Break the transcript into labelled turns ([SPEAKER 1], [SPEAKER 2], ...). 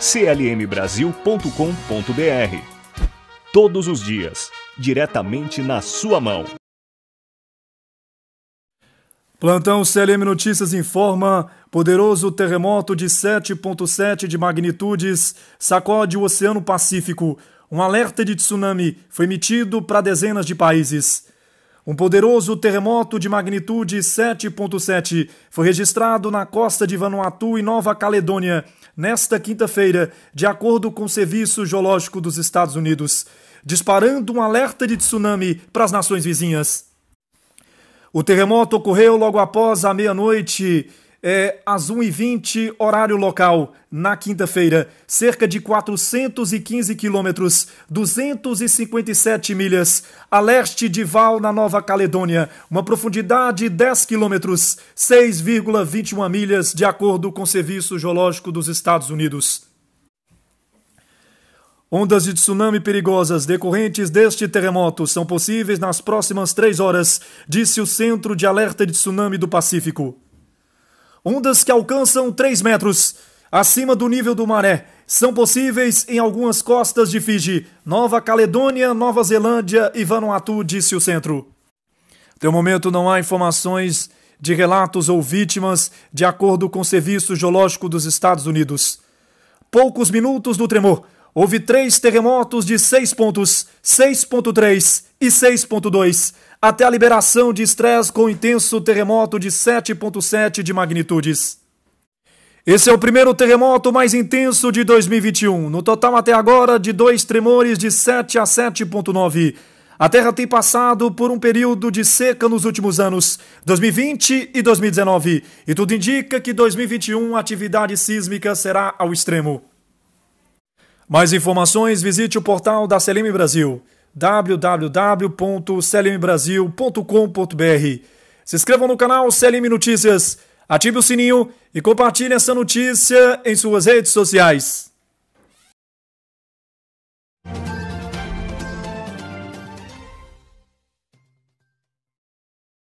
[SPEAKER 1] clmbrasil.com.br. Todos os dias, diretamente na sua mão.
[SPEAKER 2] Plantão CLM Notícias informa: poderoso terremoto de 7,7 de magnitudes sacode o Oceano Pacífico. Um alerta de tsunami foi emitido para dezenas de países. Um poderoso terremoto de magnitude 7,7 foi registrado na costa de Vanuatu e Nova Caledônia nesta quinta-feira, de acordo com o Serviço Geológico dos Estados Unidos, disparando um alerta de tsunami para as nações vizinhas. O terremoto ocorreu logo após a meia-noite é, às 1h20, horário local, na quinta-feira, cerca de 415 quilômetros, 257 milhas, a leste de Val, na Nova Caledônia, uma profundidade de 10 quilômetros, 6,21 milhas, de acordo com o Serviço Geológico dos Estados Unidos. Ondas de tsunami perigosas decorrentes deste terremoto são possíveis nas próximas três horas, disse o Centro de Alerta de Tsunami do Pacífico. Ondas que alcançam 3 metros acima do nível do maré são possíveis em algumas costas de Fiji, Nova Caledônia, Nova Zelândia e Vanuatu, disse o centro. Até o momento não há informações de relatos ou vítimas, de acordo com o Serviço Geológico dos Estados Unidos. Poucos minutos do tremor, houve três terremotos de 6 pontos, 6.3 e 6.2 até a liberação de estresse com intenso terremoto de 7,7 de magnitudes. Esse é o primeiro terremoto mais intenso de 2021, no total até agora de dois tremores de 7 a 7,9. A Terra tem passado por um período de seca nos últimos anos, 2020 e 2019, e tudo indica que 2021 a atividade sísmica será ao extremo. Mais informações, visite o portal da Selim Brasil www.clmbrasil.com.br. Se inscreva no canal CLM Notícias, ative o sininho e compartilhe essa notícia em suas redes sociais.